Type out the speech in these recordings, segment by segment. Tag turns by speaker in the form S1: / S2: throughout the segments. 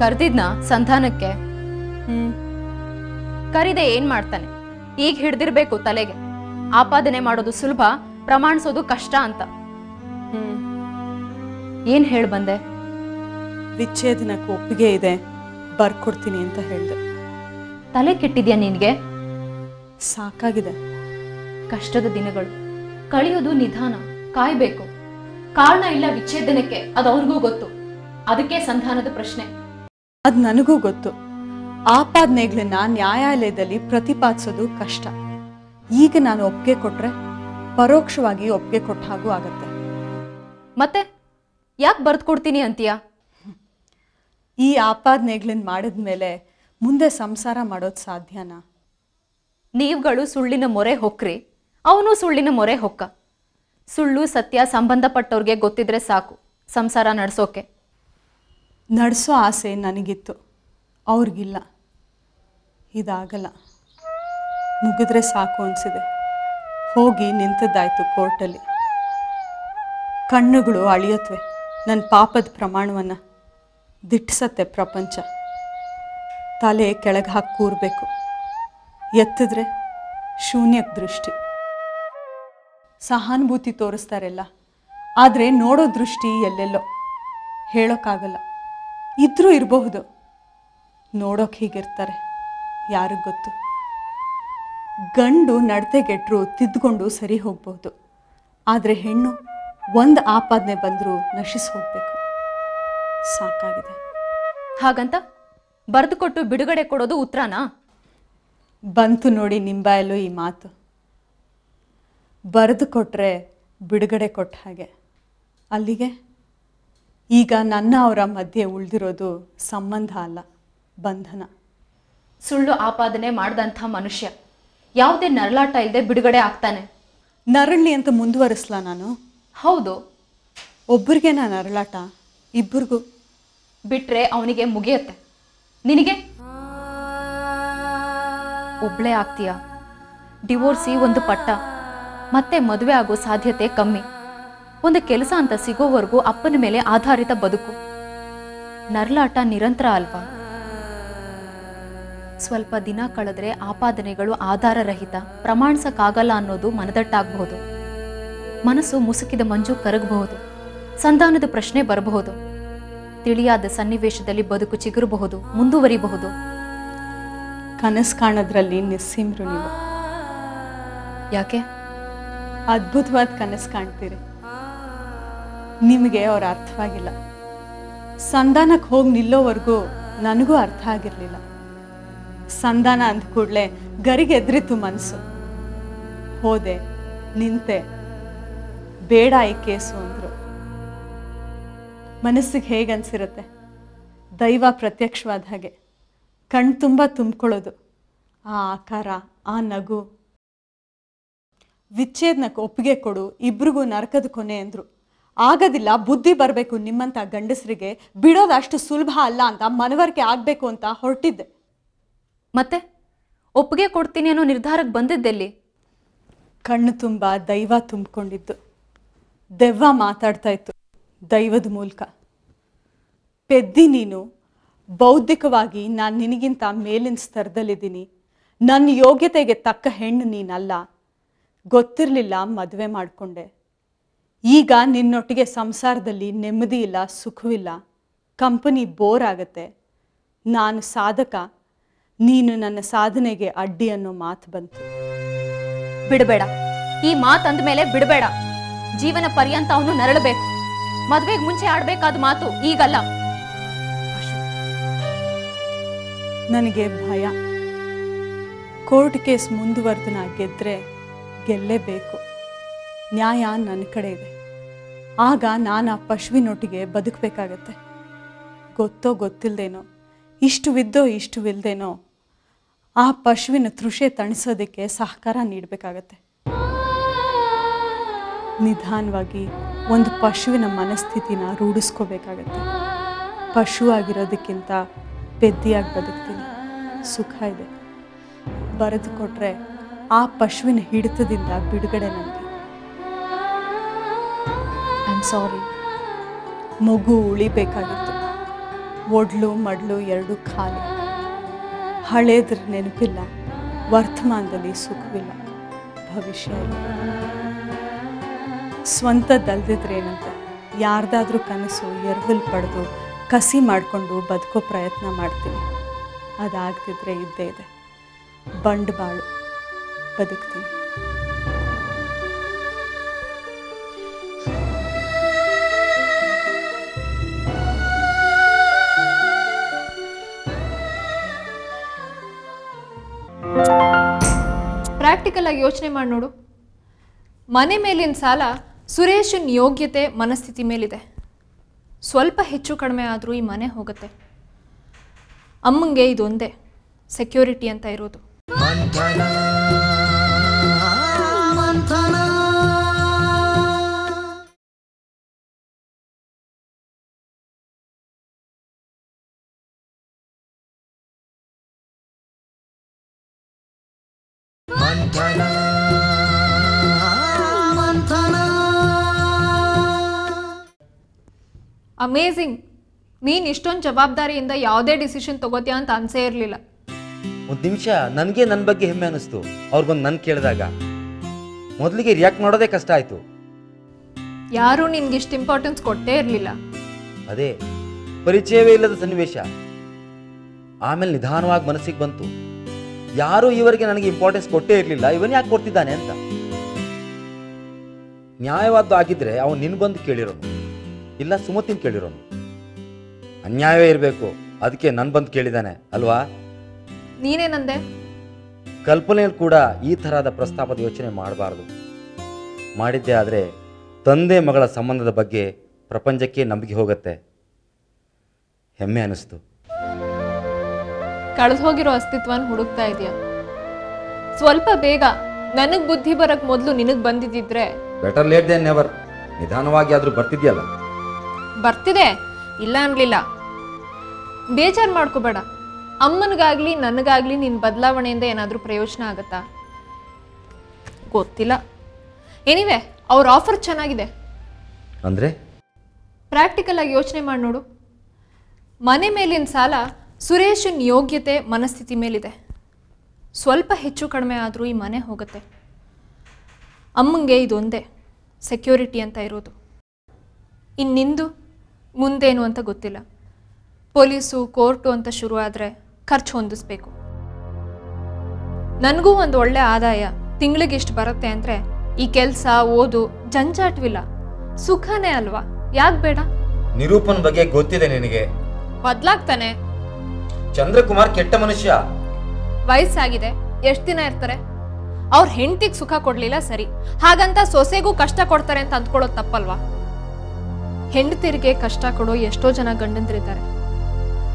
S1: ಕರೆದಿದ್ನ ಸಂಧಾನಕ್ಕೆ.
S2: ಹ್ಮ್.
S1: ಕರಿದೆ ಏನ್ ಮಾಡ್ತಾನೆ? ಈಗ ಹಿಡ್ದಿರ್ಬೇಕು ತಲೆಗೆ. ಆಪಾದನೆ ಮಾಡೋದು ಸುಲಭ ಪ್ರಮಾಣಿಸೋದು ಕಷ್ಟ ಅಂತ.
S2: ಹ್ಮ್.
S1: ಏನ್ ಹೇಳ್ ಬಂದೆ?
S2: ವಿಚ್ಛೇದನಕ್ಕೆ ಒಪ್ಪಿಗೆ ಇದೆ ಬರ್ಕೊಡ್ತೀನಿ ಅಂತ ಹೇಳ್ದೆ.
S1: ತಲೆ ಕೆಟ್ಟಿದ್ಯಾ ನಿನ್ಗೆ?
S2: ಸಾಕಾಗಿದೆ.
S1: ಕಷ್ಟದ ದಿನಗಳು. ಕಳೆಯೋದು ನಿಧಾನ ಕಾಯ್ಬೇಕು. ಕಾರಣ ಇಲ್ಲ ವಿಚ್ಛೇದನಕ್ಕೆ ಅದು ಅವ್ರಿಗೂ ಗೊತ್ತು. ಅದಕ್ಕೆ ಸಂಧಾನದ ಪ್ರಶ್ನೆ.
S2: ಅದ್ ನನಗೂ ಗೊತ್ತು. ಆಪಾದನೆಗಳನ್ನ ನ್ಯಾಯಾಲಯದಲ್ಲಿ ಪ್ರತಿಪಾದಿಸೋದು ಕಷ್ಟ. ಈಗ ನಾನು ಒಪ್ಪಿಗೆ ಕೊಟ್ರೆ ಪರೋಕ್ಷವಾಗಿ ಒಪ್ಪಿಗೆ ಕೊಟ್ಟ ಹಾಗೂ ಆಗತ್ತೆ.
S1: ಮತ್ತೆ? ಯಾಕೆ ಬರ್ದ್ ಕೊಡ್ತೀನಿ ಅಂತೀಯ?
S2: ಈ ಆಪಾದನೆಗಳನ್ನ ಮಾಡಿದ್ಮೇಲೆ ಮುಂದೆ ಸಂಸಾರ ಮಾಡೋದು ಸಾಧ್ಯನಾ?
S1: ನೀವುಗಳು ಸುಳ್ಳಿನ ಮೊರೆ ಹೊಕ್ರಿ ಅವನು ಸುಳ್ಳಿನ ಮೊರೆ ಹೊಕ್ಕ. ಸುಳ್ಳು ಸತ್ಯ ಸಂಬಂಧಪಟ್ಟವ್ರಿಗೆ ಗೊತ್ತಿದ್ರೆ ಸಾಕು ಸಂಸಾರ ನಡೆಸೋಕೆ.
S2: ನಡೆಸೋ ಆಸೆ ನನಗಿತ್ತು. ಅವ್ರಿಗಿಲ್ಲ. ಇದಾಗಲ್ಲ. ಮುಗಿದ್ರೆ ಸಾಕು ಅನಿಸಿದೆ. ಹೋಗಿ ನಿಂತದ್ದಾಯಿತು ಕೋರ್ಟಲ್ಲಿ. ಕಣ್ಣುಗಳು ಅಳಿಯತ್ವೆ ನನ್ನ ಪಾಪದ ಪ್ರಮಾಣವನ್ನು. ದಿಟ್ಟಿಸತ್ತೆ ಪ್ರಪಂಚ. ತಲೆ ಕೆಳಗೆ ಹಾಕಿ ಕೂರಬೇಕು. ಎತ್ತಿದ್ರೆ ಶೂನ್ಯಕ್ಕೆ ದೃಷ್ಟಿ. ಸಹಾನುಭೂತಿ ತೋರಿಸ್ತಾರೆಲ್ಲ. ಆದರೆ ನೋಡೋ ದೃಷ್ಟಿ ಎಲ್ಲೆಲ್ಲೋ. ಹೇಳೋಕ್ಕಾಗಲ್ಲ. ಇದ್ರೂ ಇರಬಹುದು. ನೋಡೋಕೆ ಹೀಗಿರ್ತಾರೆ. ಯಾರಿಗೆ ಗೊತ್ತು? ಗಂಡು ನಡತೆಗೆಟ್ರು ತಿದ್ದುಕೊಂಡು ಸರಿ ಹೋಗ್ಬಹುದು. ಆದರೆ ಹೆಣ್ಣು ಒಂದು ಆಪಾದನೆ ಬಂದರೂ ನಶಿಸಿ ಹೋಗಬೇಕು. ಸಾಕಾಗಿದೆ.
S1: ಹಾಗಂತ ಬರೆದು ಕೊಟ್ಟು ಬಿಡುಗಡೆ ಕೊಡೋದು ಉತ್ತರನಾ?
S2: ಬಂತು ನೋಡಿ ನಿಂಬಾಯಲು ಈ ಮಾತು. ಬರೆದು ಕೊಟ್ಟರೆ ಬಿಡುಗಡೆ ಕೊಟ್ಟ ಹಾಗೆ. ಅಲ್ಲಿಗೆ ಈಗ ನನ್ನ ಅವರ ಮಧ್ಯೆ ಉಳಿದಿರೋದು ಸಂಬಂಧ ಅಲ್ಲ ಬಂಧನ.
S1: ಸುಳ್ಳು ಆಪಾದನೆ ಮಾಡಿದಂಥ ಮನುಷ್ಯ. ಯಾವುದೇ ನರಳಾಟ ಇಲ್ಲದೆ ಬಿಡುಗಡೆ ಆಗ್ತಾನೆ.
S2: ನರಳಿ ಅಂತ ಮುಂದುವರಿಸ್ಲಾ ನಾನು?
S1: ಹೌದು.
S2: ಒಬ್ಬರಿಗೆ ನಾನು ನರಳಾಟ? ಇಬ್ಬರಿಗೂ
S1: ಬಿಟ್ರೆ ಅವನಿಗೆ ಮುಗಿಯತ್ತೆ. ನಿನಗೆ? ಒಬ್ಳೆ ಆಗ್ತೀಯ? ಡಿವೋರ್ಸಿ ಒಂದು ಪಟ್ಟ. ಮತ್ತೆ ಮದುವೆ ಆಗೋ ಸಾಧ್ಯತೆ ಕಮ್ಮಿ. ಒಂದು ಕೆಲಸ ಅಂತ ಸಿಗೋವರೆಗೂ ಅಪ್ಪನ ಮೇಲೆ ಆಧಾರಿತ ಬದುಕು. ನರ್ಲಾಟ ನಿರಂತರ ಅಲ್ವಾ? ಸ್ವಲ್ಪ ದಿನ ಕಳೆದ್ರೆ ಆಪಾದನೆಗಳು ಆಧಾರರಹಿತ. ಪ್ರಮಾಣಿಸಕ್ಕಾಗಲ್ಲ ಅನ್ನೋದು ಮನದಟ್ಟಾಗಬಹುದು. ಮನಸ್ಸು ಮುಸುಕಿದ ಮಂಜು ಕರಗಬಹುದು. ಸಂಧಾನದ ಪ್ರಶ್ನೆ ಬರಬಹುದು. ತಿಳಿಯಾದ ಸನ್ನಿವೇಶದಲ್ಲಿ ಬದುಕು ಚಿಗುರಬಹುದು ಮುಂದುವರಿಬಹುದು.
S2: ಕನಸು ಕಾಣೋದ್ರಲ್ಲಿ ನಿಸ್ಸೀಮ್ರು ನೀವು.
S1: ಯಾಕೆ?
S2: ಅದ್ಭುತವಾದ ಕನಸು ಕಾಣ್ತೀರಿ. ನಿಮಗೆ ಅವ್ರ ಅರ್ಥವಾಗಿಲ್ಲ. ಸಂಧಾನಕ್ಕೆ ಹೋಗಿ ನಿಲ್ಲೋವರೆಗೂ ನನಗೂ ಅರ್ಥ ಆಗಿರಲಿಲ್ಲ. ಸಂಧಾನ ಅಂದ ಕೂಡಲೇ ಗರಿಗೆ ಎದ್ರಿತು ಮನಸ್ಸು ಹೋದೆ, ನಿಂತೆ, ಬೇಡ ಈ ಕೇಸು ಅಂದರು. ಮನಸ್ಸಿಗೆ ಹೇಗೆ ಅನ್ಸಿರುತ್ತೆ? ದೈವ ಪ್ರತ್ಯಕ್ಷವಾದ ಹಾಗೆ. ಕಣ್ ತುಂಬ ತುಂಬ್ಕೊಳ್ಳೋದು. ಆ ಆಕಾರ, ಆ ನಗು. ವಿಚ್ಛೇದನಕ್ಕೆ ಒಪ್ಪಿಗೆ ಕೊಡು, ಇಬ್ರಿಗೂ ನರಕದ ಕೊನೆ ಅಂದ್ರು. ಆಗೋದಿಲ್ಲ ಬುದ್ಧಿ ಬರಬೇಕು ನಿಮ್ಮಂಥ ಗಂಡಸರಿಗೆ. ಬಿಡೋದು ಅಷ್ಟು ಸುಲಭ ಅಲ್ಲ ಅಂತ ಮನವರಿಕೆ ಆಗಬೇಕು ಅಂತ ಹೊರಟಿದ್ದೆ.
S1: ಮತ್ತೆ? ಒಪ್ಪಿಗೆ ಕೊಡ್ತೀನಿ ಅನ್ನೋ ನಿರ್ಧಾರಕ್ಕೆ ಬಂದಿದ್ದೆಲ್ಲಿ?
S2: ಕಣ್ಣು ತುಂಬ ದೈವ ತುಂಬಿಕೊಂಡಿದ್ದು ದೆವ್ವ ಮಾತಾಡ್ತಾ ಇತ್ತು ದೈವದ ಮೂಲಕ. ಪೆದ್ದಿ ನೀನು ಬೌದ್ಧಿಕವಾಗಿ ನಾನು ನಿನಗಿಂತ ಮೇಲಿನ ಸ್ತರದಲ್ಲಿದ್ದೀನಿ. ನನ್ನ ಯೋಗ್ಯತೆಗೆ ತಕ್ಕ ಹೆಣ್ಣು ನೀನಲ್ಲ. ಗೊತ್ತಿರಲಿಲ್ಲ ಮದುವೆ ಮಾಡಿಕೊಂಡೆ. ಈಗ ನಿನ್ನೊಟ್ಟಿಗೆ ಸಂಸಾರದಲ್ಲಿ ನೆಮ್ಮದಿ ಇಲ್ಲ, ಸುಖವಿಲ್ಲ. ಕಂಪನಿ ಬೋರ್ ಆಗತ್ತೆ. ನಾನು ಸಾಧಕ. ನೀನು ನನ್ನ ಸಾಧನೆಗೆ ಅಡ್ಡಿ ಅನ್ನೋ ಮಾತು ಬಂತು.
S1: ಬಿಡಬೇಡ. ಈ ಮಾತಂದ ಮೇಲೆ ಬಿಡಬೇಡ. ಜೀವನ ಪರ್ಯಂತ ಅವನು ನರಳಬೇಕು. ಮದ್ವೆಗೆ ಮುಂಚೆ ಆಡ್ಬೇಕಾದ ಮಾತು ಈಗಲ್ಲ.
S2: ನನಗೆ ಭಯ. ಕೋರ್ಟ್ ಕೇಸ್ ಮುಂದುವರೆದು ನಾ ಗೆದ್ರೆ ಗೆಲ್ಲೇಬೇಕು. ನ್ಯಾಯ ನನ್ನ ಕಡೆ ಇದೆ. ಆಗ ನಾನು ಆ ಪಶುವಿನೊಟ್ಟಿಗೆ ಬದುಕಬೇಕಾಗತ್ತೆ. ಗೊತ್ತೋ ಗೊತ್ತಿಲ್ಲದೇನೋ ಇಷ್ಟುವಿದ್ದೋ ಇಷ್ಟುವಿಲ್ದೇನೋ ಆ ಪಶುವಿನ ತೃಷೆ ತಣಿಸೋದಕ್ಕೆ ಸಹಕಾರ ನೀಡಬೇಕಾಗತ್ತೆ. ನಿಧಾನವಾಗಿ ಒಂದು ಪಶುವಿನ ಮನಸ್ಥಿತಿನ ರೂಢಿಸ್ಕೋಬೇಕಾಗತ್ತೆ. ಪಶು ಆಗಿರೋದಕ್ಕಿಂತ ಪೆದ್ದಿಯಾಗಿ ಬದುಕ್ತೀನಿ. ಸುಖ ಇದೆ. ಬರೆದು ಕೊಟ್ರೆ ಆ ಪಶುವಿನ ಹಿಡಿತದಿಂದ ಬಿಡುಗಡೆ ನನಗೆ
S1: ಸಾರಿ
S2: ಮಗು ಉಳಿಬೇಕಾಗಿತ್ತು. ಒಡ್ಲು ಮಡ್ಲು ಎರಡು ಖಾಲಿ. ಹಳೇದ್ರ ನೆನಪಿಲ್ಲ. ವರ್ತಮಾನದಲ್ಲಿ ಸುಖವಿಲ್ಲ. ಭವಿಷ್ಯ ಇಲ್ಲ. ಏನಂತ? ಯಾರ್ದಾದ್ರೂ ಕನಸು ಎರವಲು ಪಡೆದು ಕಸಿ ಮಾಡಿಕೊಂಡು ಬದುಕೋ ಪ್ರಯತ್ನ ಮಾಡ್ತೀನಿ. ಅದಾಗ್ತಿದ್ರೆ ಇದ್ದೇ ಇದೆ. ಬಂಡವಾಳು. ಬದುಕ್ತೀನಿ.
S3: ಪ್ರಾಕ್ಟಿಕಲ್ ಆಗಿ ಯೋಚನೆ ಮಾಡಿ ನೋಡು. ಮನೆ ಮೇಲಿನ ಸಾಲ ಸುರೇಶನ್ ಯೋಗ್ಯತೆ ಮನಸ್ಥಿತಿ ಮೇಲಿದೆ. ಸ್ವಲ್ಪ ಹೆಚ್ಚು ಕಡಿಮೆ ಆದರೂ ಈ ಮನೆ ಹೋಗುತ್ತೆ. ಅಮ್ಮಂಗೆ ಇದೊಂದೇ ಸೆಕ್ಯೂರಿಟಿ ಅಂತ ಇರೋದು. ಅಮೇಝಿಂಗ್ ನೀನು ಇಷ್ಟೊಂದು ಜವಾಬ್ದಾರಿಯಿಂದ ಯಾವುದೇ ಡಿಸಿಷನ್ ತಗೋತೀಯ ಅಂತ ಅನ್ಸೇ ಇರಲಿಲ್ಲ.
S4: ಒಂದು ನಿಮಿಷ ನನಗೆ ನನ್ನ ಬಗ್ಗೆ ಹೆಮ್ಮೆ ಅನ್ನಿಸ್ತು ಅವ್ರಿಗೊಂದು ನನ್ ನನ್ನ ಕೇಳಿದಾಗ. ಮೊದಲಿಗೆ ರಿಯಾಕ್ಟ್ ಮಾಡೋದೇ ಕಷ್ಟ ಆಯಿತು.
S3: ಯಾರೂ ನಿನ್ಗೆ ಇಷ್ಟು ಇಂಪಾರ್ಟೆನ್ಸ್ ಕೊಟ್ಟೇ ಇರಲಿಲ್ಲ.
S4: ಅದೇ ಪರಿಚಯವೇ ಇಲ್ಲದ ಸನ್ನಿವೇಶ. ಆಮೇಲೆ ನಿಧಾನವಾಗಿ ಮನಸ್ಸಿಗೆ ಬಂತು. ಯಾರೂ ಇವರಿಗೆ ನನಗೆ ಇಂಪಾರ್ಟೆನ್ಸ್ ಕೊಟ್ಟೇ ಇರಲಿಲ್ಲ. ಇವನ್ ಯಾಕೆ ಕೊಡ್ತಿದ್ದಾನೆ ಅಂತ? ನ್ಯಾಯವಾದ್ದು ಆಗಿದ್ರೆ ಅವನು ನಿನ್ ಬಂದು ಕೇಳಿರೋನು. ಇಲ್ಲ ಸುಮತಿನ್ ಕೇಳಿರೋನು. ಅನ್ಯಾಯವೇ ಇರಬೇಕು. ಅದಕ್ಕೆ ನನ್ ಬಂದು ಕೇಳಿದಾನೆ ಅಲ್ವಾ?
S3: ನೀನೇನಂದೆ
S4: ಕಲ್ಪನೆಯಲ್ಲಿ ಕೂಡ ಈ ತರಹದ ಪ್ರಸ್ತಾಪದ ಯೋಚನೆ ಮಾಡಬಾರ್ದು. ಮಾಡಿದ್ದೆ ಆದರೆ ತಂದೆ ಮಗಳ ಸಂಬಂಧದ ಬಗ್ಗೆ ಪ್ರಪಂಚಕ್ಕೆ ನಂಬಿಕೆ ಹೋಗುತ್ತೆ. ಹೆಮ್ಮೆ ಅನ್ನಿಸ್ತು
S3: ಕಳೆದು ಹೋಗಿರೋ ಅಸ್ತಿತ್ವನ ಹುಡುಕ್ತಾ ಇದೆಯಾ? ಸ್ವಲ್ಪ ಬೇಗ ನನಗ್ ಬುದ್ಧಿ ಬರಕ್ ಮೊದ್ಲು ನಿನಗ್ ಬಂದಿದ್ದಿದ್ರೆ?
S4: ಬೆಟರ್ ಲೇಟ್ ದೆನ್ ನೆವರ್ ನಿಧಾನವಾಗಿ ಆದ್ರೂ ಬರ್ತಿದ್ಯಲ್ಲ?
S3: ಬರ್ತಿದೆ. ಇಲ್ಲ ಅನ್ಲಿಲ್ಲ. ಬೇಜಾರ್ ಮಾಡ್ಕೋಬೇಡ. ಅಮ್ಮನಿಗಾಗ್ಲಿ ನನಗಾಗ್ಲಿ ನಿನ್ ಬದಲಾವಣೆಯಿಂದ ಏನಾದ್ರೂ ಪ್ರಯೋಜನ ಆಗತ್ತಾ? ಗೊತ್ತಿಲ್ಲ. ಎನಿವೆ ಅವ್ರ ಆಫರ್ ಚೆನ್ನಾಗಿದೆ.
S4: ಅಂದ್ರೆ?
S3: ಪ್ರಾಕ್ಟಿಕಲ್ ಆಗಿ ಯೋಚನೆ ಮಾಡಿ ನೋಡು. ಮನೆ ಮೇಲಿನ ಸಾಲ ಸುರೇಶನ್ ಯೋಗ್ಯತೆ ಮನಸ್ಥಿತಿ ಮೇಲಿದೆ. ಸ್ವಲ್ಪ ಹೆಚ್ಚು ಕಡಿಮೆ ಆದರೂ ಈ ಮನೆ ಹೋಗುತ್ತೆ. ಅಮ್ಮಂಗೆ ಇದೊಂದೇ ಸೆಕ್ಯೂರಿಟಿ ಅಂತ ಇರೋದು. ಇನ್ನಿಂದು ಮುಂದೇನು ಅಂತ ಗೊತ್ತಿಲ್ಲ. ಪೊಲೀಸು ಕೋರ್ಟು ಅಂತ ಶುರು ಆದರೆ ಖರ್ಚು ಹೊಂದಿಸ್ಬೇಕು. ನನಗೂ ಒಂದು ಒಳ್ಳೆ ಆದಾಯ ತಿಂಗಳಿಗೆ ಎಷ್ಟು ಬರುತ್ತೆ ಅಂದರೆ ಈ ಕೆಲಸ ಓದು ಜಂಜಾಟವಿಲ್ಲ. ಸುಖನೇ ಅಲ್ವಾ? ಯಾಕೆ ಬೇಡ?
S4: ನಿರೂಪನ್ ಬಗ್ಗೆ ಗೊತ್ತಿದೆ ನಿನಗೆ.
S3: ಬದ್ಲಾಗ್ತಾನೆ.
S4: ಚಂದ್ರಕುಮಾರ್ ಕೆಟ್ಟ ಮನುಷ್ಯ.
S3: ವಯಸ್ಸಾಗಿದೆ, ಎಷ್ಟ್ ದಿನ ಇರ್ತಾರೆ? ಅವ್ರ ಹೆಂಡತಿಗೆ ಸುಖ ಕೊಡ್ಲಿಲ್ಲ ಸರಿ, ಹಾಗಂತ ಸೊಸೆಗೂ ಕಷ್ಟ ಕೊಡ್ತಾರೆ ಅಂತ ಅಂದ್ಕೊಳ್ಳೋದು ತಪ್ಪಲ್ವಾ? ಹೆಂಡತಿರಿಗೆ ಕಷ್ಟ ಕೊಡೋ ಎಷ್ಟೋ ಜನ ಗಂಡಂದ್ರಿದ್ದಾರೆ.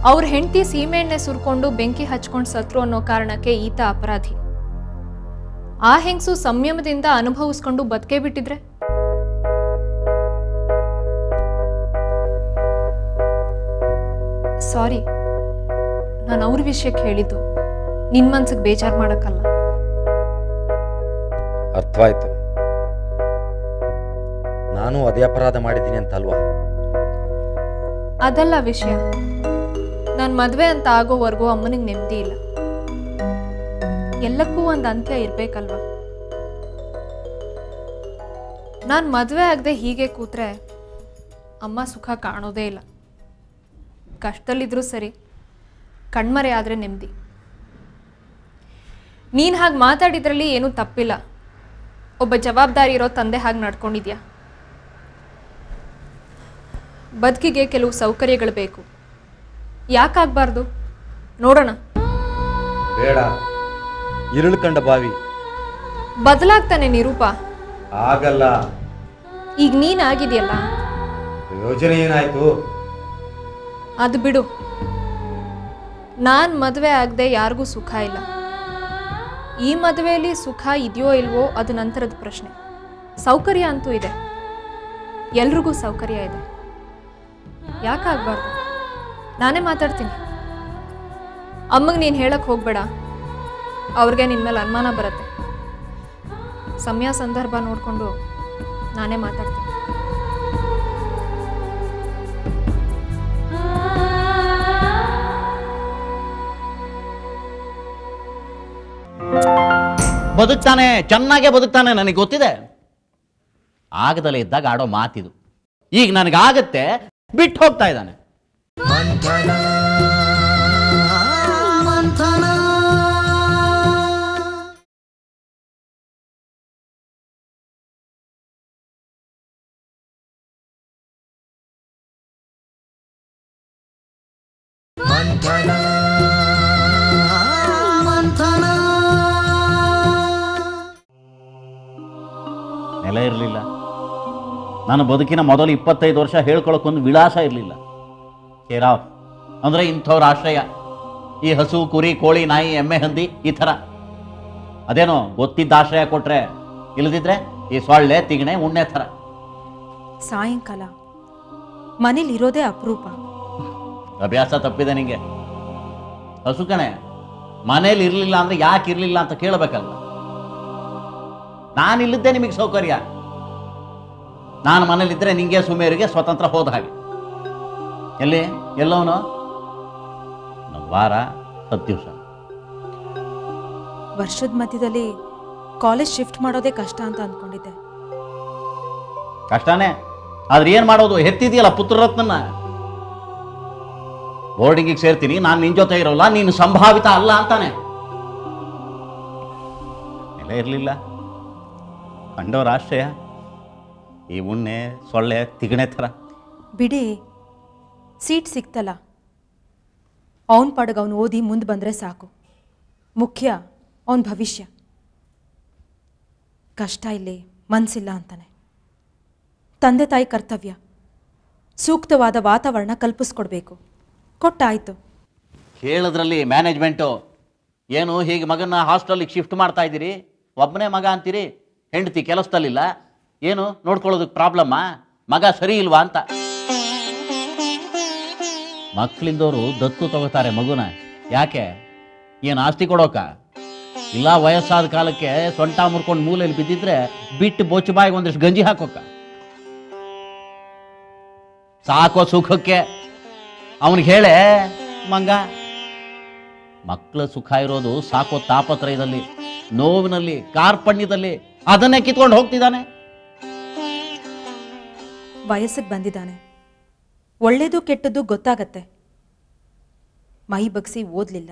S3: ಅವ್ರ ಹೆಂಡತಿ ಸೀಮೆಎಣ್ಣೆ ಸುರ್ಕೊಂಡು ಬೆಂಕಿ ಹಚ್ಕೊಂಡು ಸತ್ರು ಅನ್ನೋ ಕಾರಣಕ್ಕೆ ಈತ ಅಪರಾಧಿ. ಆ ಹೆಂಗಸು ಸಂಯಮದಿಂದ ಅನುಭವಿಸ್ಕೊಂಡು ಬದುಕೇ ಬಿಟ್ಟಿದ್ರೆ? ಸಾರಿ ನಾನು ಅವ್ರ ವಿಷಯಕ್ಕೆ ಹೇಳಿದ್ದು ನಿನ್ ಮನ್ಸಿಗೆ ಬೇಜಾರು ಮಾಡಕ್ಕಲ್ಲ.
S4: ಅರ್ಥವಾಯ್ತು. ನಾನು ಅದೇ ಅಪರಾಧ ಮಾಡಿದ್ದೀನಿ ಅಂತ ಅಲ್ವಾ
S3: ಅದಲ್ಲ ವಿಷಯ. ನಾನು ಮದುವೆ ಅಂತ ಆಗೋವರೆಗೂ ಅಮ್ಮನಿಗೆ ನೆಮ್ಮದಿ ಇಲ್ಲ. ಎಲ್ಲಕ್ಕೂ ಒಂದು ಅಂತ್ಯ ಇರ್ಬೇಕಲ್ವಾ? ನಾನು ಮದುವೆ ಆಗದೆ ಹೀಗೆ ಕೂತ್ರೆ ಅಮ್ಮ ಸುಖ ಕಾಣೋದೇ ಇಲ್ಲ. ಕಷ್ಟದಲ್ಲಿದ್ರೂ ಸರಿ. ಕಣ್ಮರೆ ಆದರೆ ನೆಮ್ಮದಿ. ನೀನು ಹಾಗೆ ಮಾತಾಡಿದ್ರಲ್ಲಿ ಏನೂ ತಪ್ಪಿಲ್ಲ. ಒಬ್ಬ ಜವಾಬ್ದಾರಿ ಇರೋ ತಂದೆ ಹಾಗೆ ನಡ್ಕೊಂಡಿದ್ಯಾ? ಬದುಕಿಗೆ ಕೆಲವು ಸೌಕರ್ಯಗಳು ಬೇಕು. ಯಾಕಾಗಬಾರ್ದು? ನೋಡೋಣ.
S4: ಬೇಡ. ഇരുಳು ಕಂಡ ಬಾವಿ.
S3: ಬದಲಾಗ್ತಾನೆ ನಿರೂಪ.
S4: ಆಗಲ್ಲ.
S3: ಈಗ ನೀನಾಗಿದೆಯಲ್ಲ
S4: ಯೋಜನೆ ಏನಾಯ್ತು?
S3: ಅದು ಬಿಡು. ನಾನು ಮದುವೆ ಆಗದೆ ಯಾರಿಗೂ ಸುಖ ಇಲ್ಲ. ಈ ಮದುವೆಯಲ್ಲಿ ಸುಖ ಇದೆಯೋ ಇಲ್ವೋ ಅದು ನಂತರದ ಪ್ರಶ್ನೆ. ಸೌಕರ್ಯ ಅಂತೂ ಇದೆ. ಎಲ್ರಿಗೂ ಸೌಕರ್ಯ ಇದೆ. ಯಾಕಾಗಬಾರ್ದು ನಾನೇ ಮಾತಾಡ್ತೀನಿ. ಅಮ್ಮಗೆ ನೀನು ಹೇಳಕ್ಕೆ ಹೋಗಬೇಡ. ಅವ್ರಿಗೆ ನಿನ್ನ ಮೇಲೆ ಅನುಮಾನ ಬರುತ್ತೆ. ಸಮಯ ಸಂದರ್ಭ ನೋಡಿಕೊಂಡು ನಾನೇ ಮಾತಾಡ್ತೀನಿ.
S5: ಬದುಕ್ತಾನೆ ಚೆನ್ನಾಗೆ ಬದುಕ್ತಾನೆ ನನಗೆ ಗೊತ್ತಿದೆ. ಆಗದಲ್ಲೇ ಇದ್ದಾಗ ಆಡೋ ಮಾತಿದು. ಈಗ ನನಗಾಗತ್ತೆ ಬಿಟ್ಟು ಹೋಗ್ತಾ ಇದ್ದಾನೆ. ನೆಲೆ ಇರಲಿಲ್ಲ. ನನ್ನ ಬದುಕಿನ ಮೊದಲು ಇಪ್ಪತ್ತೈದು ವರ್ಷ ಹೇಳ್ಕೊಳಕ್ಕೊಂದು ವಿಳಾಸ ಇರಲಿಲ್ಲ. ಕೇರಾವ್ ಅಂದರೆ ಇಂಥವ್ರ ಆಶ್ರಯ. ಈ ಹಸು ಕುರಿ ಕೋಳಿ ನಾಯಿ ಎಮ್ಮೆ ಹಂದಿ ಈ ಥರ. ಅದೇನೋ ಗೊತ್ತಿದ್ದ ಆಶ್ರಯ ಕೊಟ್ರೆ ಇಲ್ಲದಿದ್ರೆ ಈ ಸೊಳ್ಳೆ ತಿಗಣೆ ಉಣ್ಣೆ ಥರ.
S6: ಸಾಯಂಕಾಲ. ಮನೇಲಿ ಇರೋದೇ ಅಪರೂಪ.
S5: ಅಭ್ಯಾಸ ತಪ್ಪಿದೆ ನಿಂಗೆ. ಹಸು ಕಣೆ ಮನೇಲಿ ಇರಲಿಲ್ಲ ಅಂದರೆ ಯಾಕೆ ಇರಲಿಲ್ಲ ಅಂತ ಕೇಳಬೇಕಲ್ಲ ನಾನಿಲ್ಲಿದ್ದೆ ನಿಮಗೆ ಸೌಕರ್ಯ. ನಾನು ಮನೇಲಿದ್ದರೆ ನಿಂಗೆ ಸುಮೇರಿಗೆ ಸ್ವತಂತ್ರ ಹೋದ ಹಾಗೆ. ಎಲ್ಲಿ? ಎಲ್ಲವನು? ನಮ್ಮ ವಾರ ಹತ್ತು ದಿವಸ.
S6: ವರ್ಷದ ಮಧ್ಯದಲ್ಲಿ ಕಾಲೇಜ್ ಶಿಫ್ಟ್ ಮಾಡೋದೇ ಕಷ್ಟ ಅಂತ ಅಂದ್ಕೊಂಡಿದ್ದೆ
S5: ಕಷ್ಟನೇ? ಆದ್ರೆ ಏನು ಮಾಡೋದು? ಹೆತ್ತಿದೆಯಲ್ಲ ಪುತ್ರರತ್ನನ ಬೋರ್ಡಿಂಗಿಗೆ ಸೇರ್ತೀನಿ ನಾನು ನಿನ್ ಜೊತೆ ಇರೋಲ್ಲ ನೀನು ಸಂಭಾವಿತ ಅಲ್ಲ ಅಂತಾನೆ. ನೆಲೆ ಇರಲಿಲ್ಲ. ಕಂಡವರ ಆಶ್ರಯ? ಈ ಉಣ್ಣೆ ಸೊಳ್ಳೆ ತಿಗಣೆ ಥರ.
S6: ಬಿಡಿ ಸೀಟ್ ಸಿಕ್ತಲ್ಲ. ಅವನ ಪಾಡಗ ಅವನು ಓದಿ ಮುಂದೆ ಬಂದರೆ ಸಾಕು. ಮುಖ್ಯ ಅವನ ಭವಿಷ್ಯ. ಕಷ್ಟ ಇಲ್ಲಿ ಮನಸ್ಸಿಲ್ಲ ಅಂತಾನೆ. ತಂದೆ ತಾಯಿ ಕರ್ತವ್ಯ. ಸೂಕ್ತವಾದ ವಾತಾವರಣ ಕಲ್ಪಿಸ್ಕೊಡ್ಬೇಕು. ಕೊಟ್ಟಾಯಿತು.
S5: ಕೇಳಿದ್ರಲ್ಲಿ ಮ್ಯಾನೇಜ್ಮೆಂಟು. ಏನು ಹೀಗೆ ಮಗನ ಹಾಸ್ಟೆಲ್ಗೆ ಶಿಫ್ಟ್ ಮಾಡ್ತಾ ಇದ್ದೀರಿ? ಒಬ್ಬನೇ ಮಗ ಅಂತೀರಿ? ಹೆಂಡತಿ ಕೆಲಸದಲ್ಲಿಲ್ಲ, ಏನು ನೋಡ್ಕೊಳ್ಳೋದಕ್ಕೆ ಪ್ರಾಬ್ಲಮ್ಮಾ ಮಗ ಸರಿ ಇಲ್ವಾ ಅಂತ. ಮಕ್ಕಳಿಂದವರು ದತ್ತು ತಗೋತಾರೆ ಮಗುನ. ಯಾಕೆ? ಏನು ಆಸ್ತಿ ಕೊಡೋಕ? ಇಲ್ಲ, ವಯಸ್ಸಾದ ಕಾಲಕ್ಕೆ ಸೊಂಟ ಮುರ್ಕೊಂಡು ಮೂಲೆಯಲ್ಲಿ ಬಿದ್ದಿದ್ರೆ ಬಿಟ್ಟು ಬೊಚ್ಚು ಬಾಯಿಗೆ ಒಂದಿಷ್ಟು ಗಂಜಿ ಹಾಕೋಕ. ಸಾಕೋ ಸುಖಕ್ಕೆ. ಅವನಿಗೆ ಹೇಳೆ, ಮಂಗ ಮಕ್ಕಳ ಸುಖ ಇರೋದು ಸಾಕೋ ತಾಪತ್ರಯದಲ್ಲಿ, ನೋವಿನಲ್ಲಿ, ಕಾರ್ಪಣ್ಯದಲ್ಲಿ ಅದನ್ನೇ ಕಿತ್ಕೊಂಡು ಹೋಗ್ತಿದ್ದಾನೆ?
S6: ವಯಸ್ಸಿಗೆ ಬಂದಿದ್ದಾನೆ. ಒಳ್ಳೇದು ಕೆಟ್ಟದ್ದು ಗೊತ್ತಾಗತ್ತೆ. ಮೈ ಬಗ್ಸಿ ಓದಲಿಲ್ಲ.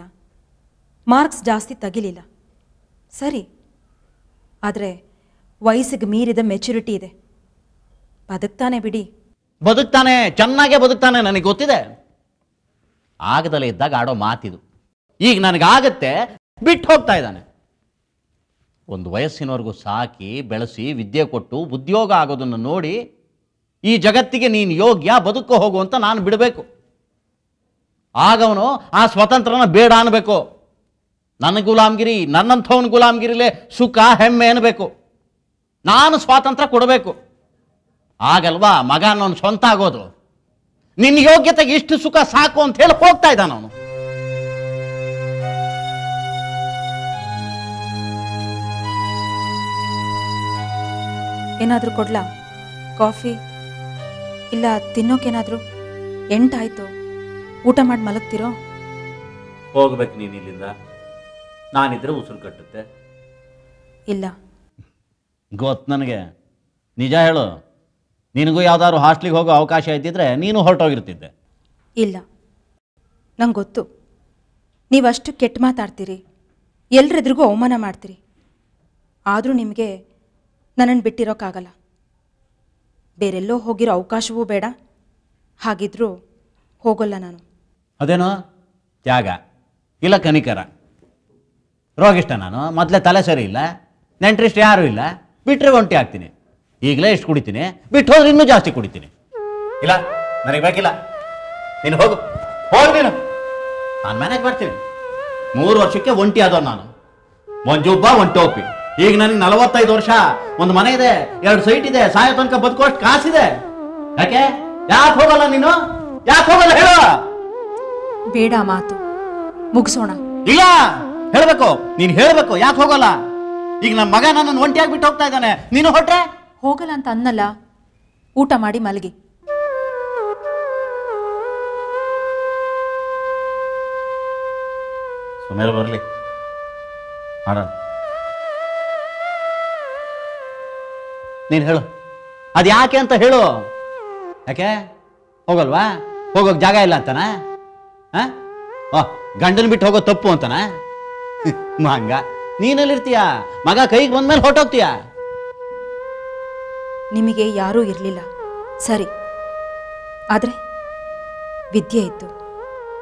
S6: ಮಾರ್ಕ್ಸ್ ಜಾಸ್ತಿ ತಗಿಲಿಲ್ಲ. ಸರಿ. ಆದರೆ ವಯಸ್ಸಿಗೆ ಮೀರಿದ ಮೆಚುರಿಟಿ ಇದೆ. ಬದುಕ್ತಾನೆ ಬಿಡಿ.
S5: ಬದುಕ್ತಾನೆ ಚೆನ್ನಾಗೇ ಬದುಕ್ತಾನೆ ನನಗೆ ಗೊತ್ತಿದೆ. ಆಗದಲ್ಲೇ ಇದ್ದಾಗ ಆಡೋ ಮಾತಿದು. ಈಗ ನನಗಾಗತ್ತೆ ಬಿಟ್ಟು ಹೋಗ್ತಾ ಇದ್ದಾನೆ. ಒಂದು ವಯಸ್ಸಿನವರೆಗೂ ಸಾಕಿ, ಬೆಳೆಸಿ, ವಿದ್ಯೆ ಕೊಟ್ಟು, ಉದ್ಯೋಗ ಆಗೋದನ್ನು ನೋಡಿ, ಈ ಜಗತ್ತಿಗೆ ನೀನು ಯೋಗ್ಯ, ಬದುಕೋ ಹೋಗು ಅಂತ ನಾನು ಬಿಡಬೇಕು. ಆಗವನು ಆ ಸ್ವತಂತ್ರನ ಬೇಡ ಅನ್ನಬೇಕು ನನ್ನ ಗುಲಾಮ್ಗಿರಿ, ನನ್ನಂಥವನ ಗುಲಾಮ್ಗಿರಿಲೇ ಸುಖ, ಹೆಮ್ಮೆ ಅನ್ನಬೇಕು ನಾನು ಸ್ವಾತಂತ್ರ್ಯ ಕೊಡಬೇಕು. ಆಗಲ್ವಾ, ಮಗ ಅನ್ನೋನು ಸ್ವಂತ ಆಗೋದು. ನಿನ್ನ ಯೋಗ್ಯತೆಗೆ ಇಷ್ಟು ಸುಖ ಸಾಕು ಅಂತ ಹೇಳಿ ಹೋಗ್ತಾ ಇದ್ದಾನ
S6: ಏನಾದರೂ ಕೊಡ್ಲಾ? ಕಾಫಿ? ಇಲ್ಲ ತಿನ್ನೋಕೇನಾದರೂ? ಎಂಟಾಯ್ತು. ಊಟ ಮಾಡಿ ಮಲಗ್ತಿರೋ?
S5: ಹೋಗ್ಬೇಕು ನೀನು ಇಲ್ಲಿಂದ. ನಾನಿದ್ರೆ ಉಸಿರು ಕಟ್ಟುತ್ತೆ.
S6: ಇಲ್ಲ.
S5: ಗೊತ್ತು ನನಗೆ. ನಿಜ ಹೇಳು. ನಿನಗೂ ಯಾವ್ದಾದ್ರು ಹಾಸ್ಟ್ಲಿಗೆ ಹೋಗೋ ಅವಕಾಶ ಇದ್ದಿದ್ರೆ ನೀನು ಹೊರಟೋಗಿರ್ತಿದ್ದೆ.
S6: ಇಲ್ಲ. ನಂಗೆ ಗೊತ್ತು. ನೀವಷ್ಟು ಕೆಟ್ಟ ಮಾತಾಡ್ತೀರಿ. ಎಲ್ರೆದ್ರಿಗೂ ಅವಮಾನ ಮಾಡ್ತೀರಿ. ಆದರೂ ನಿಮಗೆ ನನ್ನನ್ನು ಬಿಟ್ಟಿರೋಕ್ಕಾಗಲ್ಲ. ಬೇರೆಲ್ಲೋ ಹೋಗಿರೋ ಅವಕಾಶವೂ ಬೇಡ. ಹಾಗಿದ್ರೂ ಹೋಗೋಲ್ಲ ನಾನು.
S5: ಅದೇನೋ? ತ್ಯಾಗ. ಇಲ್ಲ ಕನಿಕರ. ರೋಗಿಷ್ಟ ನಾನು. ಮೊದಲೇ ತಲೆ ಸರಿ ಇಲ್ಲ. ನೆಂಟ್ರಿಸ್ಟ್ ಯಾರೂ ಇಲ್ಲ. ಬಿಟ್ಟರೆ ಒಂಟಿ ಹಾಕ್ತೀನಿ ಈಗಲೇ ಎಷ್ಟು ಕುಡಿತೀನಿ. ಬಿಟ್ಟು ಹೋದ್ರೆ ಇನ್ನೂ ಜಾಸ್ತಿ ಕುಡಿತೀನಿ. ಇಲ್ಲ, ನನಗೆ ಬೇಕಿಲ್ಲ. ನೀನು ಹೋಗು. ಹೋಗು ನೀನು. ನಾನು ಮ್ಯಾನೇಜ್ ಮಾಡ್ತೀನಿ ಮೂರು ವರ್ಷಕ್ಕೆ ಒಂಟಿ ಆದವ್ ನಾನು. ಒಂದು ಜುಬ್ಬ ಒಂದು ಟೋಪಿ ಈಗ ನನಗೆ ನಲವತ್ತೈದು ವರ್ಷ. ಒಂದು ಮನೆ ಇದೆ ಎರಡು ಸೈಟ್ ಇದೆ ಸಾಯ ತನಕ ಬದುಕೋಷ್ಟು ಕಾಸಿದೆ. ಯಾಕೆ? ಯಾಕೆ ಹೋಗಲ್ಲ ನೀನು? ಯಾಕೆ ಹೋಗಲ್ಲ ಹೇಳು?
S6: ಬೇಡ ಮಾತು. ಮುಗಿಸೋಣ.
S5: ಇಲ್ಲ ಹೇಳ್ಬೇಕು. ನೀನ್ ಹೇಳ್ಬೇಕು ಯಾಕೆ ಹೋಗಲ್ಲ? ಈಗ ನಮ್ಮ ಮಗ ನನ್ನನ್ನು ಒಂಟಿಯಾಗಿ ಬಿಟ್ಟು ಹೋಗ್ತಾ ಇದ್ದಾನೆ. ನೀನು ಹೊಟ್ರೆ?
S6: ಹೋಗಲ್ಲ ಅಂತ ಅನ್ನಲ್ಲ. ಊಟ ಮಾಡಿ ಮಲಗಿ.
S5: ಸುಮೇಲೆ ಬರಲಿ. ನೀನು ಹೇಳು. ಅದು ಯಾಕೆ ಅಂತ ಹೇಳು. ಯಾಕೆ? ಹೋಗಲ್ವಾ? ಹೋಗೋಕ್ ಜಾಗ ಇಲ್ಲ ಅಂತನ? ಓ, ಗಂಡನ ಬಿಟ್ಟು ಹೋಗೋ ತಪ್ಪು ಅಂತನ? ಹಂಗ. ನೀನಲ್ಲಿರ್ತೀಯ? ಮಗ ಕೈಗೆ ಬಂದ್ಮೇಲೆ ಹೊಟ್ಟೋಗ್ತೀಯ
S6: ನಿಮಗೆ ಯಾರೂ ಇರಲಿಲ್ಲ. ಸರಿ. ಆದರೆ, ವಿದ್ಯೆ ಇತ್ತು.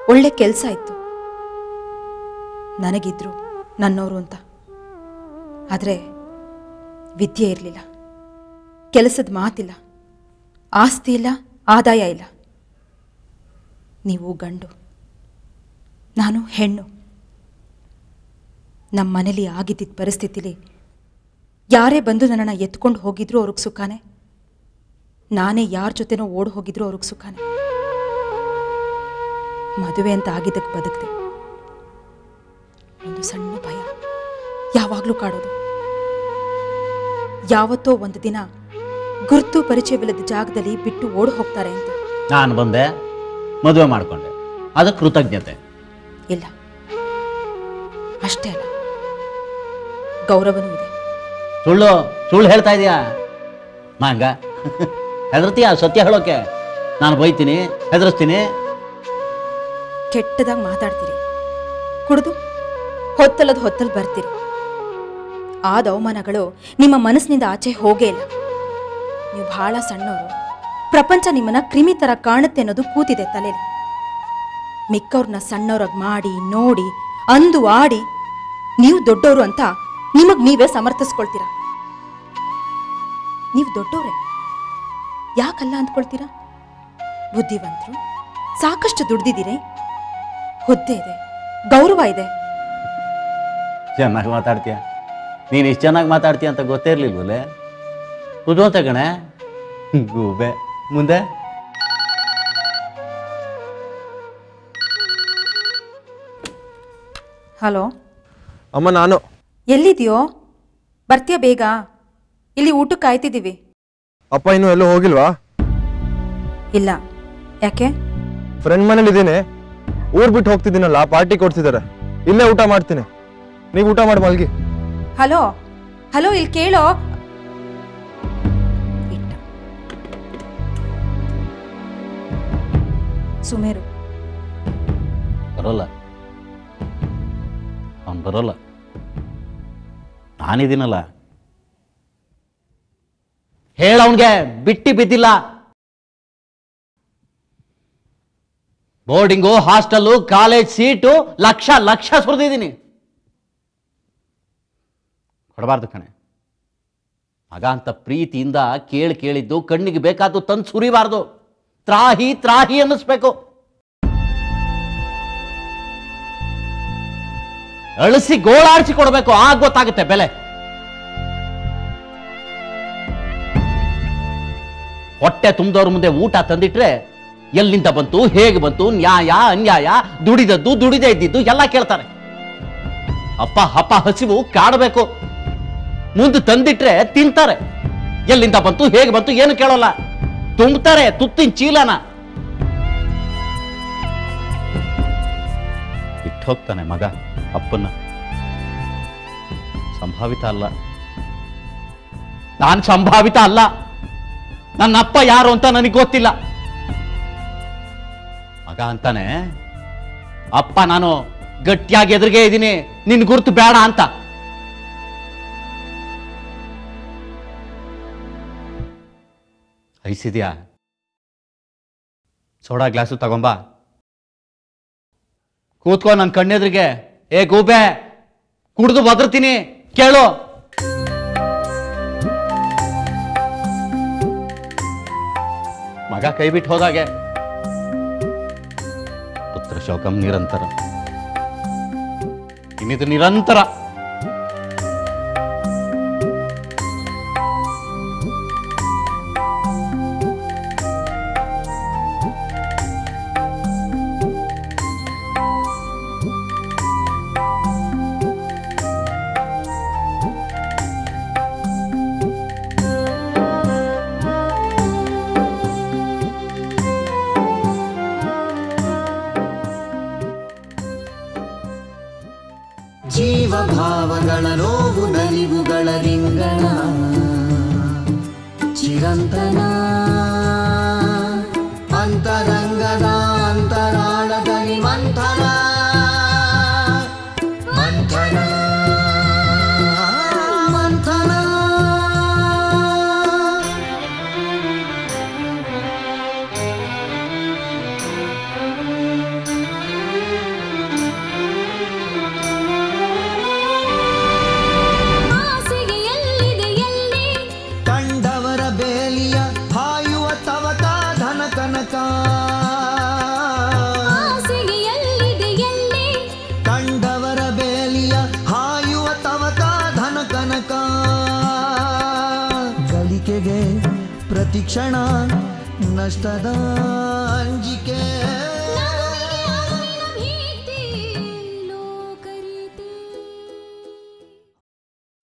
S6: ಒಳ್ಳೆ ಕೆಲಸ ಇತ್ತು. ನನಗಿದ್ರು ನನ್ನವರು ಅಂತ. ಆದರೆ, ವಿದ್ಯೆ ಇರಲಿಲ್ಲ. ಕೆಲಸದ ಮಾತಿಲ್ಲ. ಆಸ್ತಿ ಇಲ್ಲ, ಆದಾಯ ಇಲ್ಲ. ನೀವು ಗಂಡು, ನಾನು ಹೆಣ್ಣು. ನಮ್ಮ ಮನೇಲಿ ಆಗಿದ್ದಿದ್ದ ಪರಿಸ್ಥಿತಿಲಿ ಯಾರೇ ಬಂದು ನನ್ನನ್ನು ಎತ್ಕೊಂಡು ಹೋಗಿದ್ರು ಅವ್ರಿಗೆ ಸುಖಾನೆ. ನಾನೇ ಯಾರ ಜೊತೆನೋ ಓಡಿ ಹೋಗಿದ್ರು ಅವ್ರಿಗೆ ಸುಖಾನೆ. ಮದುವೆ ಅಂತ ಆಗಿದ್ದಕ್ಕೆ ಬದುಕ್ದೆ. ಒಂದು ಸಣ್ಣ ಭಯ. ಯಾವಾಗಲೂ ಕಾಡೋದು. ಯಾವತ್ತೋ ಒಂದು ದಿನ ಗುರುತು ಪರಿಚಯವಿಲ್ಲದ ಜಾಗದಲ್ಲಿ ಬಿಟ್ಟು ಓಡ್ ಹೋಗ್ತಾರೆ ಅಂತ.
S5: ನಾನು ಬಂದೆ ಮದುವೆ ಮಾಡ್ಕೊಂಡೆ. ಅದಕ್ಕೆ ಕೃತಜ್ಞತೆ.
S6: ಇಲ್ಲ. ಅಷ್ಟೇ ಅಲ್ಲ. ಗೌರವನೂ ಇದೆ.
S5: ಸುಳ್ಳು ಸುಳ್ಳು ಹೇಳ್ತಾ ಇದೀಯಾ? ಮಾಂಗ ಹೆದರ್ತೀಯ ಸತ್ಯ ಹೇಳೋಕೆ? ನಾನು ಬೈತೀನಿ ಹೆದರಿಸ್ತೀನಿ.
S6: ಕೆಟ್ಟದಾಗಿ ಮಾತಾಡ್ತೀರಿ. ಕುಡಿದು ಹೊತ್ತಲದ ಹೊತ್ತಲ್ಲಿ ಬರ್ತೀರಿ. ಆದ ಅವಮಾನಗಳು ನಿಮ್ಮ ಮನಸ್ಸಿನಿಂದ ಆಚೆ ಹೋಗೇ ಇಲ್ಲ. ನೀವು ಬಹಳ ಸಣ್ಣವರು. ಪ್ರಪಂಚ ನಿಮ್ಮನ್ನ ಕ್ರಿಮಿ ತರ ಕಾಣುತ್ತೆ ಅನ್ನೋದು ಕೂತಿದೆ ತಲೆಯಲ್ಲಿ ಮಿಕ್ಕವ್ರನ್ನ ಸಣ್ಣವ್ರಾಗಿ ಮಾಡಿ, ನೋಡಿ, ಅಂದು ಆಡಿ, ನೀವು ದೊಡ್ಡವರು ಅಂತ ನಿಮಗ್ ನೀವೇ ಸಮರ್ಥಿಸ್ಕೊಳ್ತೀರ? ನೀವು ದೊಡ್ಡವ್ರೆ. ಯಾಕಲ್ಲ ಅಂದ್ಕೊಳ್ತೀರ? ಬುದ್ಧಿವಂತರು, ಸಾಕಷ್ಟು ದುಡ್ದಿದ್ದೀರಿ. ಹುದ್ದೆ ಇದೆ, ಗೌರವ ಇದೆ.
S5: ಚೆನ್ನಾಗಿ ಮಾತಾಡ್ತೀಯ? ನೀನು ಇಷ್ಟು ಚೆನ್ನಾಗಿ ಮಾತಾಡ್ತೀಯ ಅಂತ ಗೊತ್ತೇ ಇರ್ಲಿಲ್ವಲ್ಲೇ? ಕುದೋತ ಕಣೆ ಗೂಬೆ. ಮುಂದೆ?
S6: ಹಲೋ?
S7: ಅಮ್ಮ ನಾನು.
S6: ಎಲ್ಲಿದೆಯೋ ಬರ್ತೀಯ ಬೇಗ? ಇಲ್ಲಿ ಊಟಕ್ಕೆ ಕಾಯ್ತಿದ್ದೀವಿ.
S7: ಅಪ್ಪ ಇನ್ನೂ ಎಲ್ಲೂ ಹೋಗಿಲ್ವಾ?
S6: ಇಲ್ಲ. ಯಾಕೆ?
S7: ಫ್ರೆಂಡ್ ಮನೇಲಿ ಇದ್ದೀನಿ ಊರ್ ಬಿಟ್ಟು ಹೋಗ್ತಿದ್ದೀನಲ್ಲ ಪಾರ್ಟಿ ಕೊಡ್ತಿದ್ದಾರೆ. ಇಲ್ಲೇ ಊಟ ಮಾಡ್ತೀನಿ. ನೀವು ಊಟ ಮಾಡಿ ಮಲ್ಗಿ.
S6: ಹಲೋ? ಹಲೋ ಇಲ್ಲಿ ಕೇಳೋ? ಸುಮೇರು.
S5: ಬರೋಲ್ಲ. ಅವನು ಬರೋಲ್ಲ. ನಾನಿದ್ದೀನಲ್ಲ. ಹೇಳ ಅವನಿಗೆ, ಬಿಟ್ಟಿ ಬಿದ್ದಿಲ್ಲ. Boarding, hostel, college seat, lakh lakh ಸುರಿದಿದ್ದೀನಿ. ಕೊಡಬಾರ್ದು ಕಣೆ. ಮಗ ಅಂತ ಪ್ರೀತಿಯಿಂದ ಕೇಳಿ ಕೇಳಿದ್ದು ಕಣ್ಣಿಗೆ ಬೇಕಾದ್ದು ತಂದು ಸುರಿಬಾರ್ದು. ತ್ರಾಹಿ ತ್ರಾಹಿ ಅನ್ನಿಸ್ಬೇಕು. ಅಳಿಸಿ ಗೋಳಾಡಿಸಿ ಕೊಡಬೇಕು, ಆಗ ಗೊತ್ತಾಗುತ್ತೆ ಬೆಲೆ. ಹೊಟ್ಟೆ ತುಂಬಿದವ್ರ ಮುಂದೆ ಊಟ ತಂದಿಟ್ರೆ ಎಲ್ಲಿಂದ ಬಂತು, ಹೇಗೆ ಬಂತು, ನ್ಯಾಯ, ಅನ್ಯಾಯ, ದುಡಿದದ್ದು, ದುಡಿದೇ ಇದ್ದಿದ್ದು ಎಲ್ಲ ಕೇಳ್ತಾರೆ. ಅಪ್ಪ ಅಪ್ಪ ಹಸಿವು ಕಾಡಬೇಕು. ಮುಂದೆ ತಂದಿಟ್ರೆ ತಿಂತಾರೆ. ಎಲ್ಲಿಂದ ಬಂತು, ಹೇಗೆ ಬಂತು, ಏನು ಕೇಳೋಲ್ಲ. ತುಂಬ್ತಾರೆ ತುತ್ತಿನ ಚೀಲನ. ಬಿಟ್ಟು ಹೋಗ್ತಾನೆ ಮಗ ಅಪ್ಪನ್ನ. ಸಂಭಾವಿತ ಅಲ್ಲ. ನಾನು ಸಂಭಾವಿತ ಅಲ್ಲ. ನನ್ನ ಅಪ್ಪ ಯಾರು ಅಂತ ನನಗೆ ಗೊತ್ತಿಲ್ಲ. ಮಗ ಅಂತಾನೆ ಅಪ್ಪ ನಾನು ಗಟ್ಟಿಯಾಗಿ ಎದುರಿಗೆ ಇದ್ದೀನಿ. ನಿನ್ ಗುರುತು ಬೇಡ ಅಂತ. ಐಸಿದ್ಯಾ? ಸೋಡಾ ಗ್ಲಾಸು ತಗೊಂಬ. ಕೂತ್ಕೋ ನನ್ನ ಕಣ್ಣೆದ್ರಿಗೆ. ಏ ಗೂಬೆ, ಕುಡಿದು ಬದರ್ತೀನಿ, ಕೇಳು. ಮಗ ಕೈ ಬಿಟ್ಟು ಹೋದಾಗೆ. ಪುತ್ರ ಶೋಕಂ ನಿರಂತರ. ಇನ್ನಿದು ನಿರಂತರ.